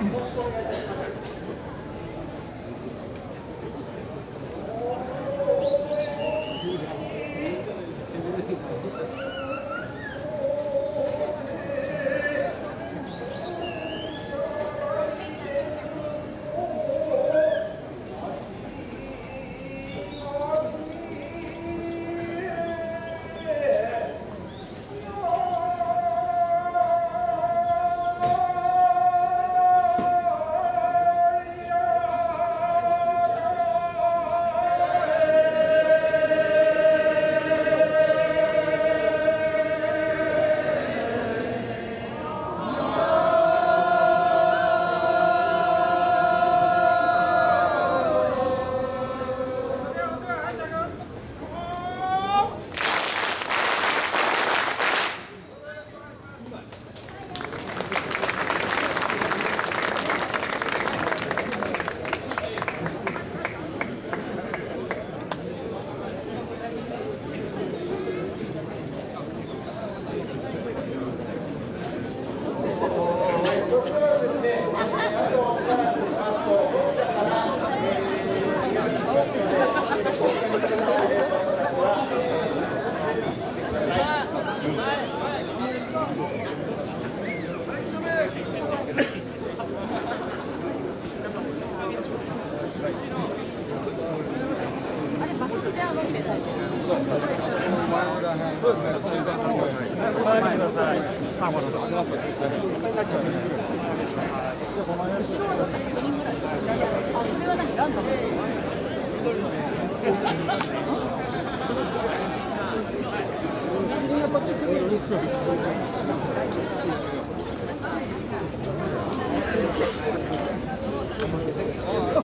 私は。こっち来る